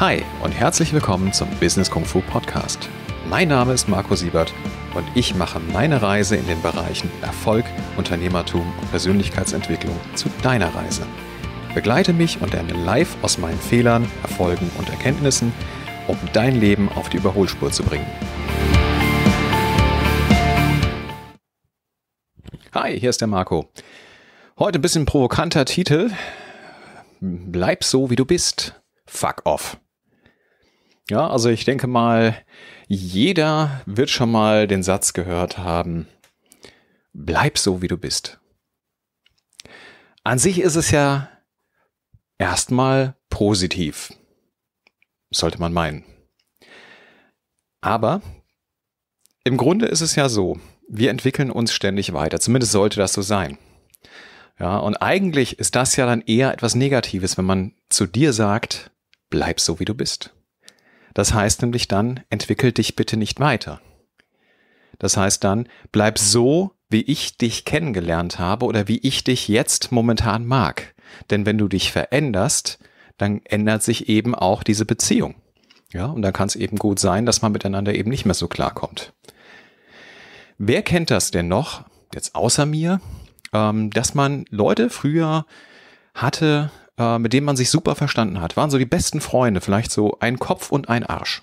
Hi und herzlich willkommen zum Business Kung Fu Podcast. Mein Name ist Marco Siebert und ich mache meine Reise in den Bereichen Erfolg, Unternehmertum und Persönlichkeitsentwicklung zu deiner Reise. Begleite mich und lerne live aus meinen Fehlern, Erfolgen und Erkenntnissen, um dein Leben auf die Überholspur zu bringen. Hi, hier ist der Marco. Heute ein bisschen provokanter Titel. Bleib so, wie du bist. Fuck off. Ja, also ich denke mal, jeder wird schon mal den Satz gehört haben, bleib so, wie du bist. An sich ist es ja erstmal positiv, sollte man meinen. Aber im Grunde ist es ja so, wir entwickeln uns ständig weiter, zumindest sollte das so sein. Ja, und eigentlich ist das ja dann eher etwas Negatives, wenn man zu dir sagt, bleib so, wie du bist. Das heißt nämlich dann, entwickel dich bitte nicht weiter. Das heißt dann, bleib so, wie ich dich kennengelernt habe oder wie ich dich jetzt momentan mag. Denn wenn du dich veränderst, dann ändert sich eben auch diese Beziehung. Ja, und dann kann es eben gut sein, dass man miteinander eben nicht mehr so klarkommt. Wer kennt das denn noch, jetzt außer mir, ähm, dass man Leute früher hatte, äh, mit dem man sich super verstanden hat. Waren so die besten Freunde, vielleicht so ein Kopf und ein Arsch.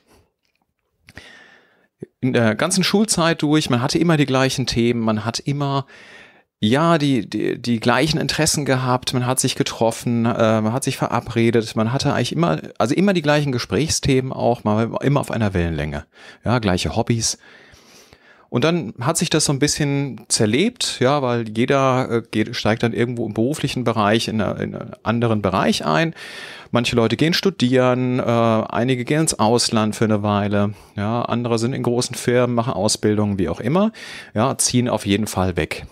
In der ganzen Schulzeit durch, man hatte immer die gleichen Themen, man hat immer ja, die, die, die gleichen Interessen gehabt, man hat sich getroffen, äh, man hat sich verabredet, man hatte eigentlich immer, also immer die gleichen Gesprächsthemen auch, war immer auf einer Wellenlänge. Ja, gleiche Hobbys, und dann hat sich das so ein bisschen zerlebt, ja, weil jeder äh, steigt dann irgendwo im beruflichen Bereich in, eine, in einen anderen Bereich ein. Manche Leute gehen studieren, äh, einige gehen ins Ausland für eine Weile, ja, andere sind in großen Firmen, machen Ausbildungen, wie auch immer, ja, ziehen auf jeden Fall weg.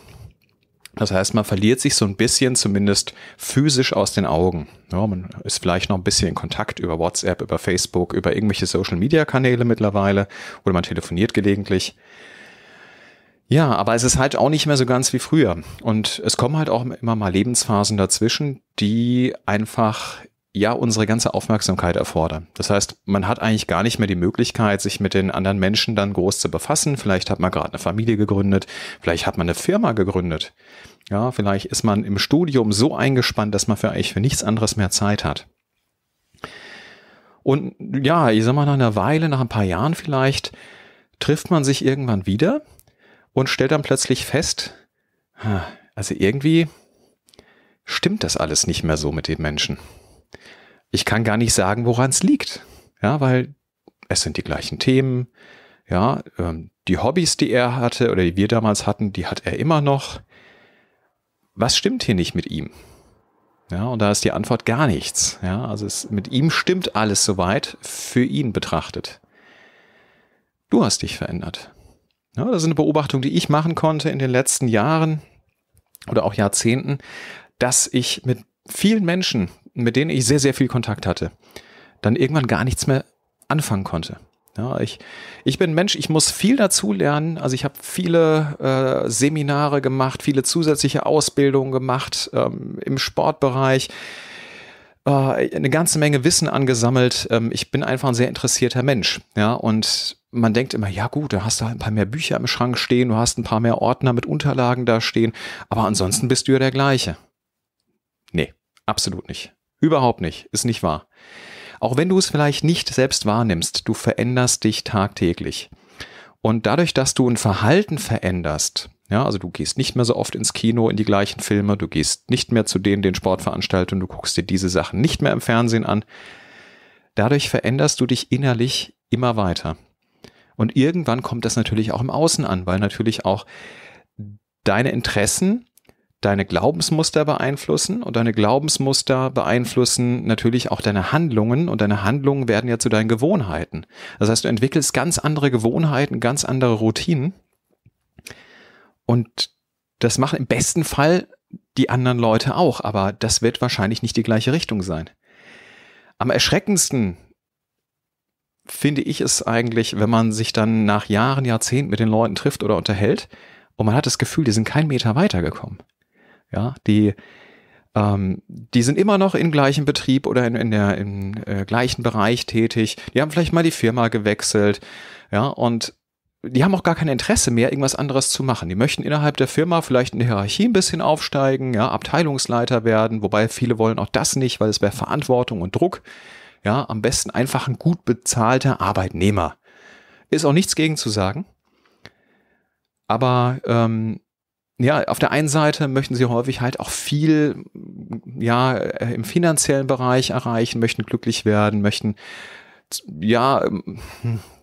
Das heißt, man verliert sich so ein bisschen zumindest physisch aus den Augen. Ja, man ist vielleicht noch ein bisschen in Kontakt über WhatsApp, über Facebook, über irgendwelche Social-Media-Kanäle mittlerweile oder man telefoniert gelegentlich. Ja, aber es ist halt auch nicht mehr so ganz wie früher. Und es kommen halt auch immer mal Lebensphasen dazwischen, die einfach ja unsere ganze Aufmerksamkeit erfordern. Das heißt, man hat eigentlich gar nicht mehr die Möglichkeit, sich mit den anderen Menschen dann groß zu befassen. Vielleicht hat man gerade eine Familie gegründet, vielleicht hat man eine Firma gegründet. Ja, vielleicht ist man im Studium so eingespannt, dass man für eigentlich für nichts anderes mehr Zeit hat. Und ja, ich sag mal, nach einer Weile, nach ein paar Jahren vielleicht, trifft man sich irgendwann wieder und stellt dann plötzlich fest, also irgendwie stimmt das alles nicht mehr so mit den Menschen. Ich kann gar nicht sagen, woran es liegt. Ja, weil es sind die gleichen Themen. Ja, ähm, die Hobbys, die er hatte oder die wir damals hatten, die hat er immer noch. Was stimmt hier nicht mit ihm? Ja, und da ist die Antwort gar nichts. Ja, also es, mit ihm stimmt alles soweit für ihn betrachtet. Du hast dich verändert. Ja, das ist eine Beobachtung, die ich machen konnte in den letzten Jahren oder auch Jahrzehnten, dass ich mit vielen Menschen, mit denen ich sehr, sehr viel Kontakt hatte, dann irgendwann gar nichts mehr anfangen konnte. Ja, ich, ich bin Mensch, ich muss viel dazu lernen. Also ich habe viele äh, Seminare gemacht, viele zusätzliche Ausbildungen gemacht ähm, im Sportbereich, äh, eine ganze Menge Wissen angesammelt. Ähm, ich bin einfach ein sehr interessierter Mensch. Ja, und man denkt immer, ja gut, da hast du halt ein paar mehr Bücher im Schrank stehen, du hast ein paar mehr Ordner mit Unterlagen da stehen, aber ansonsten bist du ja der gleiche. Nee, absolut nicht. Überhaupt nicht. Ist nicht wahr. Auch wenn du es vielleicht nicht selbst wahrnimmst, du veränderst dich tagtäglich. Und dadurch, dass du ein Verhalten veränderst, ja, also du gehst nicht mehr so oft ins Kino in die gleichen Filme, du gehst nicht mehr zu denen, den Sportveranstaltungen, du guckst dir diese Sachen nicht mehr im Fernsehen an. Dadurch veränderst du dich innerlich immer weiter. Und irgendwann kommt das natürlich auch im Außen an, weil natürlich auch deine Interessen deine Glaubensmuster beeinflussen und deine Glaubensmuster beeinflussen natürlich auch deine Handlungen und deine Handlungen werden ja zu deinen Gewohnheiten. Das heißt, du entwickelst ganz andere Gewohnheiten, ganz andere Routinen und das machen im besten Fall die anderen Leute auch, aber das wird wahrscheinlich nicht die gleiche Richtung sein. Am erschreckendsten finde ich es eigentlich, wenn man sich dann nach Jahren, Jahrzehnten mit den Leuten trifft oder unterhält und man hat das Gefühl, die sind keinen Meter weitergekommen. Ja, die Ähm, die sind immer noch im gleichen Betrieb oder in, in der im äh, gleichen Bereich tätig. Die haben vielleicht mal die Firma gewechselt, ja, und die haben auch gar kein Interesse mehr, irgendwas anderes zu machen. Die möchten innerhalb der Firma vielleicht in der Hierarchie ein bisschen aufsteigen, ja, Abteilungsleiter werden, wobei viele wollen auch das nicht, weil es wäre Verantwortung und Druck. Ja, am besten einfach ein gut bezahlter Arbeitnehmer. Ist auch nichts gegen zu sagen. Aber ähm, ja, auf der einen Seite möchten sie häufig halt auch viel, ja, äh, im finanziellen Bereich erreichen, möchten glücklich werden, möchten, ja, ähm,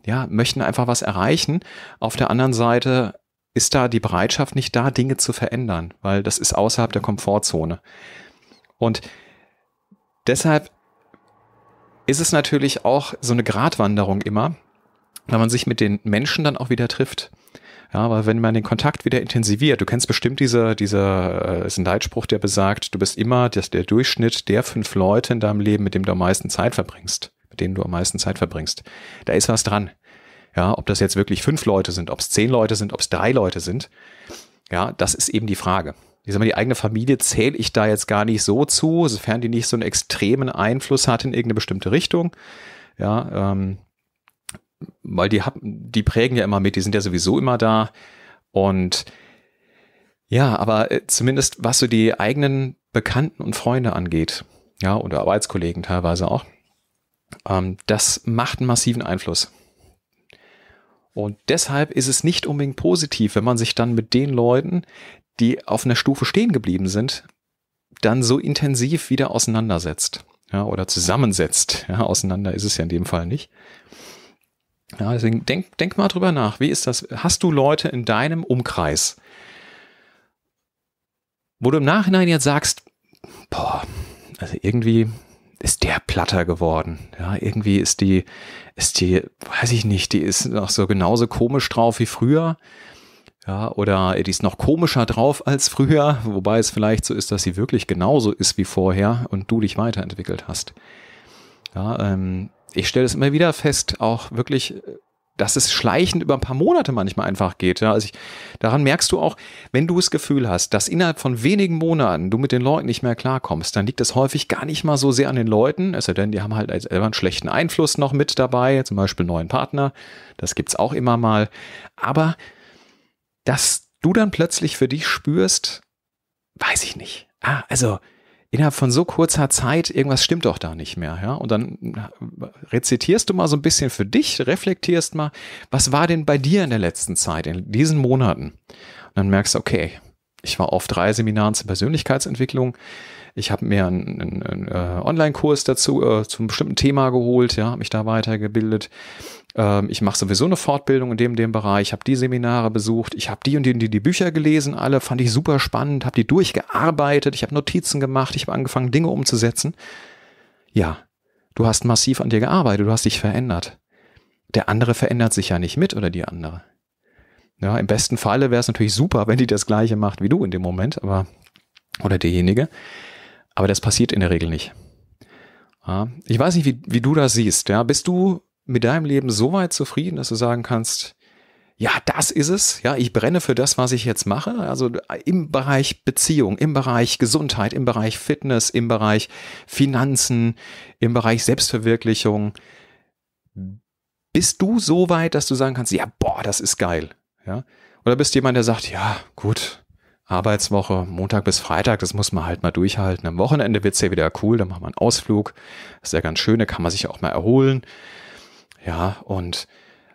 ja, möchten einfach was erreichen. Auf der anderen Seite ist da die Bereitschaft nicht da, Dinge zu verändern, weil das ist außerhalb der Komfortzone. Und deshalb ist es natürlich auch so eine Gratwanderung immer, wenn man sich mit den Menschen dann auch wieder trifft. Ja, aber wenn man den Kontakt wieder intensiviert, du kennst bestimmt diese, dieser, äh, ist ein Leitspruch, der besagt, du bist immer das, der Durchschnitt der fünf Leute in deinem Leben, mit dem du am meisten Zeit verbringst, mit denen du am meisten Zeit verbringst. Da ist was dran. Ja, ob das jetzt wirklich fünf Leute sind, ob es zehn Leute sind, ob es drei Leute sind. Ja, das ist eben die Frage. Ich sag mal, die eigene Familie zähle ich da jetzt gar nicht so zu, sofern die nicht so einen extremen Einfluss hat in irgendeine bestimmte Richtung. Ja, ähm, weil die, die prägen ja immer mit, die sind ja sowieso immer da. Und ja, aber äh, zumindest was so die eigenen Bekannten und Freunde angeht, ja, oder Arbeitskollegen teilweise auch, ähm, das macht einen massiven Einfluss. Und deshalb ist es nicht unbedingt positiv, wenn man sich dann mit den Leuten, die auf einer Stufe stehen geblieben sind, dann so intensiv wieder auseinandersetzt. Ja, oder zusammensetzt. Ja, auseinander ist es ja in dem Fall nicht. Ja, deswegen denk, denk mal drüber nach. Wie ist das? Hast du Leute in deinem Umkreis, wo du im Nachhinein jetzt sagst, boah, also irgendwie ist der platter geworden. Ja, irgendwie ist die, ist die, weiß ich nicht, die ist noch so genauso komisch drauf wie früher. Ja, oder die ist noch komischer drauf als früher, wobei es vielleicht so ist, dass sie wirklich genauso ist wie vorher und du dich weiterentwickelt hast. Ja, ähm, ich stelle es immer wieder fest, auch wirklich, dass es schleichend über ein paar Monate manchmal einfach geht. Ja, also ich, daran merkst du auch, wenn du das Gefühl hast, dass innerhalb von wenigen Monaten du mit den Leuten nicht mehr klarkommst, dann liegt das häufig gar nicht mal so sehr an den Leuten, es sei denn, die haben halt selber einen schlechten Einfluss noch mit dabei, zum Beispiel neuen Partner, das gibt's auch immer mal. Aber dass du dann plötzlich für dich spürst, weiß ich nicht. Ah, also innerhalb von so kurzer Zeit, irgendwas stimmt doch da nicht mehr, ja. Und dann rezitierst du mal so ein bisschen für dich, reflektierst mal, was war denn bei dir in der letzten Zeit, in diesen Monaten? Und dann merkst du, okay, ich war auf drei Seminaren zur Persönlichkeitsentwicklung. Ich habe mir einen, einen, einen äh, Online-Kurs dazu äh, zum bestimmten Thema geholt, ja, habe mich da weitergebildet. Ähm, ich mache sowieso eine Fortbildung in dem, dem Bereich, ich habe die Seminare besucht, ich habe die und die, die, die Bücher gelesen, alle fand ich super spannend, habe die durchgearbeitet, ich habe Notizen gemacht, ich habe angefangen, Dinge umzusetzen. Ja, du hast massiv an dir gearbeitet, du hast dich verändert. Der andere verändert sich ja nicht mit oder die andere. Ja, im besten Falle wäre es natürlich super, wenn die das gleiche macht wie du in dem Moment, aber oder derjenige. Aber das passiert in der Regel nicht. Ja, ich weiß nicht, wie, wie du das siehst. Ja, bist du mit deinem Leben so weit zufrieden, dass du sagen kannst, ja, das ist es. Ja, ich brenne für das, was ich jetzt mache. Also im Bereich Beziehung, im Bereich Gesundheit, im Bereich Fitness, im Bereich Finanzen, im Bereich Selbstverwirklichung. Bist du so weit, dass du sagen kannst, ja, boah, das ist geil. Ja, oder bist jemand, der sagt, ja, gut, Arbeitswoche, Montag bis Freitag, das muss man halt mal durchhalten. Am Wochenende wird's ja wieder cool, dann macht man einen Ausflug. Ist ja ganz schön, da kann man sich auch mal erholen. Ja, und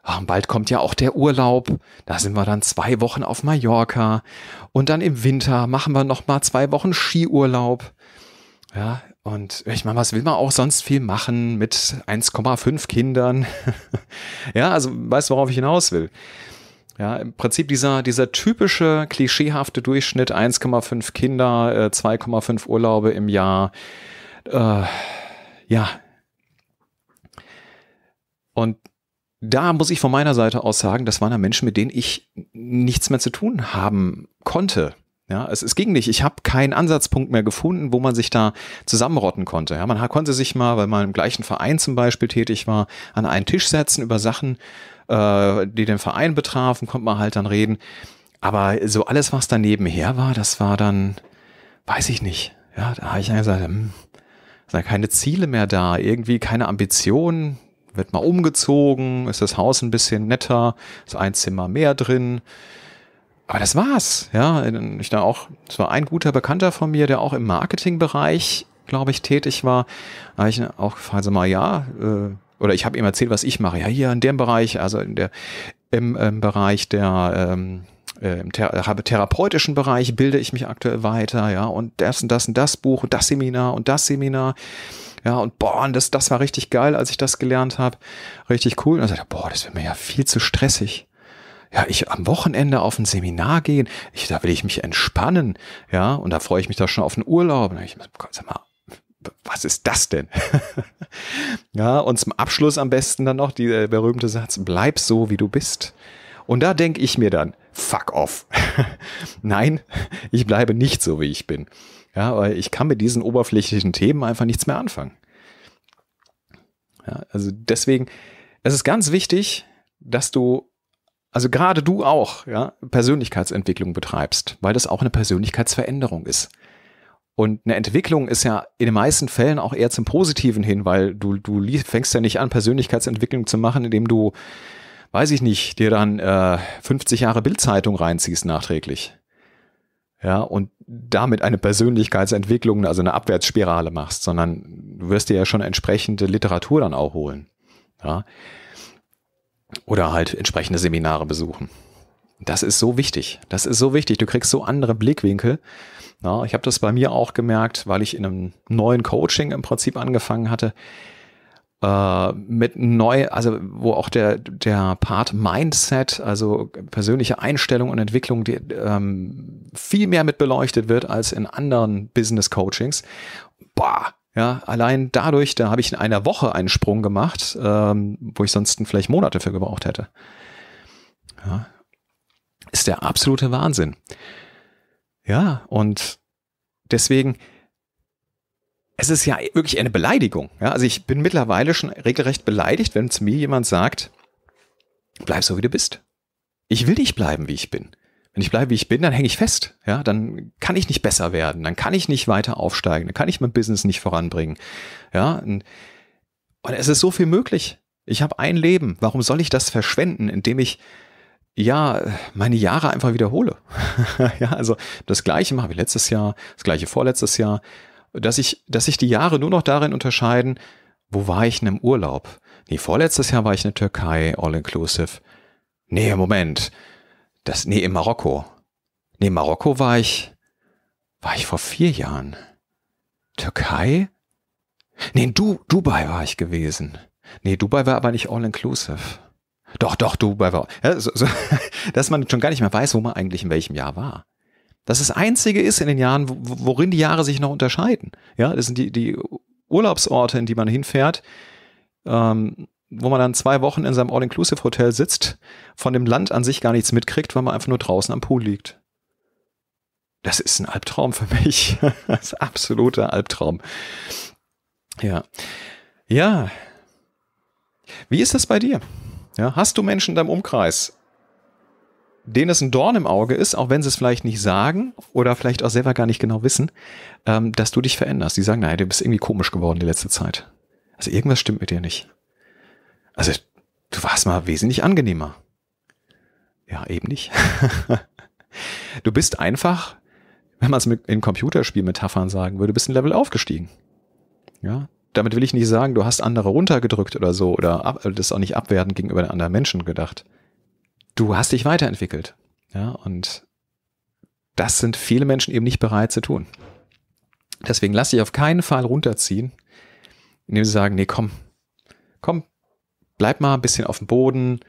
ach, bald kommt ja auch der Urlaub. Da sind wir dann zwei Wochen auf Mallorca. Und dann im Winter machen wir noch mal zwei Wochen Skiurlaub. Ja, und ich meine, was will man auch sonst viel machen mit 1,5 Kindern? ja, also weißt du, worauf ich hinaus will? Ja, im Prinzip dieser, dieser typische, klischeehafte Durchschnitt, 1,5 Kinder, 2,5 äh, Urlaube im Jahr. Äh, ja, und da muss ich von meiner Seite aus sagen, das waren ja Menschen, mit denen ich nichts mehr zu tun haben konnte. Ja, es, es ging nicht. Ich habe keinen Ansatzpunkt mehr gefunden, wo man sich da zusammenrotten konnte. Ja, man konnte sich mal, weil man im gleichen Verein zum Beispiel tätig war, an einen Tisch setzen über Sachen, äh, die den Verein betrafen, konnte man halt dann reden. Aber so alles, was da nebenher war, das war dann, weiß ich nicht. Ja, da habe ich dann gesagt, hm, sind keine Ziele mehr da, irgendwie keine Ambitionen, wird mal umgezogen, ist das Haus ein bisschen netter, ist ein Zimmer mehr drin. Aber das war's, ja. Ich da auch, es war ein guter Bekannter von mir, der auch im Marketingbereich, glaube ich, tätig war. Da habe ich auch gefragt, sag mal, ja, äh, oder ich habe ihm erzählt, was ich mache. Ja, hier in dem Bereich, also in der, im, im Bereich der, ähm, äh, im Thera therapeutischen Bereich bilde ich mich aktuell weiter, ja, und das und das und das Buch und das Seminar und das Seminar. Ja, und boah, und das, das war richtig geil, als ich das gelernt habe. Richtig cool. Und dann sagte boah, das wird mir ja viel zu stressig. Ja, ich am Wochenende auf ein Seminar gehen, ich, da will ich mich entspannen, ja, und da freue ich mich da schon auf einen Urlaub. Und ich, sag mal, was ist das denn? ja, und zum Abschluss am besten dann noch dieser berühmte Satz, bleib so, wie du bist. Und da denke ich mir dann, fuck off. Nein, ich bleibe nicht so, wie ich bin. Ja, weil ich kann mit diesen oberflächlichen Themen einfach nichts mehr anfangen. Ja, also deswegen, es ist ganz wichtig, dass du, also gerade du auch, ja, Persönlichkeitsentwicklung betreibst, weil das auch eine Persönlichkeitsveränderung ist. Und eine Entwicklung ist ja in den meisten Fällen auch eher zum Positiven hin, weil du, du fängst ja nicht an, Persönlichkeitsentwicklung zu machen, indem du weiß ich nicht, dir dann äh, 50 Jahre Bildzeitung reinziehst nachträglich. Ja, und damit eine Persönlichkeitsentwicklung, also eine Abwärtsspirale machst, sondern du wirst dir ja schon entsprechende Literatur dann auch holen. Ja. Oder halt entsprechende Seminare besuchen. Das ist so wichtig. Das ist so wichtig. Du kriegst so andere Blickwinkel. Ja, ich habe das bei mir auch gemerkt, weil ich in einem neuen Coaching im Prinzip angefangen hatte äh, mit neu, also wo auch der, der Part Mindset, also persönliche Einstellung und Entwicklung, die, ähm, viel mehr mit beleuchtet wird als in anderen Business Coachings. Boah, ja, allein dadurch, da habe ich in einer Woche einen Sprung gemacht, ähm, wo ich sonst vielleicht Monate für gebraucht hätte. Ja, ist der absolute Wahnsinn. Ja, und deswegen, es ist ja wirklich eine Beleidigung. Ja, also ich bin mittlerweile schon regelrecht beleidigt, wenn zu mir jemand sagt, bleib so wie du bist. Ich will nicht bleiben, wie ich bin. Wenn ich bleibe, wie ich bin, dann hänge ich fest. Ja, dann kann ich nicht besser werden, dann kann ich nicht weiter aufsteigen, dann kann ich mein Business nicht voranbringen. Ja, und, und es ist so viel möglich. Ich habe ein Leben. Warum soll ich das verschwenden, indem ich ja, meine Jahre einfach wiederhole. ja, also das gleiche mache ich letztes Jahr, das gleiche vorletztes Jahr dass ich, dass sich die Jahre nur noch darin unterscheiden, wo war ich denn im Urlaub? Nee, vorletztes Jahr war ich in der Türkei, all inclusive. Nee, Moment. Das, nee, in Marokko. Nee, in Marokko war ich, war ich vor vier Jahren. Türkei? Nee, in du, Dubai war ich gewesen. Nee, Dubai war aber nicht all inclusive. Doch, doch, Dubai war. Ja, so, so, dass man schon gar nicht mehr weiß, wo man eigentlich in welchem Jahr war. Das das Einzige ist in den Jahren, worin die Jahre sich noch unterscheiden. Ja, das sind die, die Urlaubsorte, in die man hinfährt, ähm, wo man dann zwei Wochen in seinem All-Inclusive-Hotel sitzt, von dem Land an sich gar nichts mitkriegt, weil man einfach nur draußen am Pool liegt. Das ist ein Albtraum für mich. das ist ein absoluter Albtraum. Ja. Ja. Wie ist das bei dir? Ja, hast du Menschen in deinem Umkreis, denen es ein Dorn im Auge ist, auch wenn sie es vielleicht nicht sagen oder vielleicht auch selber gar nicht genau wissen, ähm, dass du dich veränderst. Die sagen, naja, du bist irgendwie komisch geworden die letzte Zeit. Also irgendwas stimmt mit dir nicht. Also du warst mal wesentlich angenehmer. Ja, eben nicht. du bist einfach, wenn man es in Computerspielmetaphern sagen würde, bist ein Level aufgestiegen. Ja, damit will ich nicht sagen, du hast andere runtergedrückt oder so oder ab, das ist auch nicht abwertend gegenüber anderen Menschen gedacht du hast dich weiterentwickelt. Ja, und das sind viele Menschen eben nicht bereit zu tun. Deswegen lass dich auf keinen Fall runterziehen, indem sie sagen, nee, komm, komm, bleib mal ein bisschen auf dem Boden,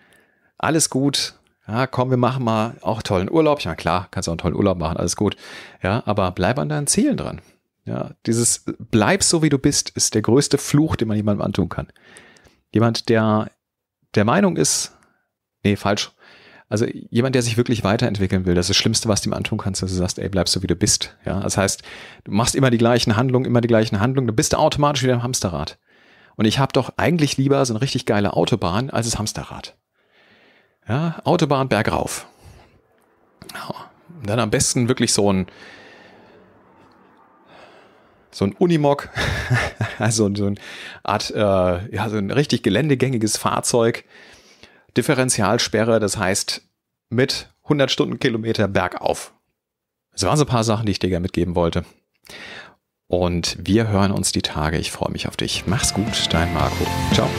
alles gut, ja, komm, wir machen mal auch tollen Urlaub. Ja, klar, kannst auch einen tollen Urlaub machen, alles gut. Ja, aber bleib an deinen Zielen dran. Ja, dieses bleib so wie du bist, ist der größte Fluch, den man jemandem antun kann. Jemand, der der Meinung ist, nee, falsch, also jemand, der sich wirklich weiterentwickeln will, das ist das Schlimmste, was du ihm antun kannst, dass du sagst, ey, bleib so wie du bist. Ja, das heißt, du machst immer die gleichen Handlungen, immer die gleichen Handlungen, du bist automatisch wieder im Hamsterrad. Und ich habe doch eigentlich lieber so eine richtig geile Autobahn als das Hamsterrad. Ja, Autobahn bergauf. Dann am besten wirklich so ein so ein Unimog, also so eine Art, äh, ja, so ein richtig geländegängiges Fahrzeug. Differentialsperre, das heißt mit 100 Stundenkilometer bergauf. Das waren so ein paar Sachen, die ich dir gerne mitgeben wollte. Und wir hören uns die Tage. Ich freue mich auf dich. Mach's gut, dein Marco. Ciao.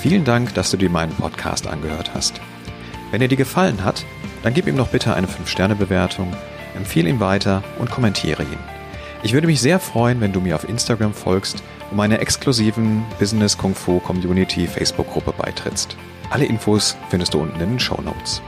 Vielen Dank, dass du dir meinen Podcast angehört hast. Wenn er dir gefallen hat, dann gib ihm doch bitte eine 5-Sterne-Bewertung, empfehle ihn weiter und kommentiere ihn. Ich würde mich sehr freuen, wenn du mir auf Instagram folgst und meiner exklusiven Business Kung Fu Community Facebook-Gruppe beitrittst. Alle Infos findest du unten in den Show Notes.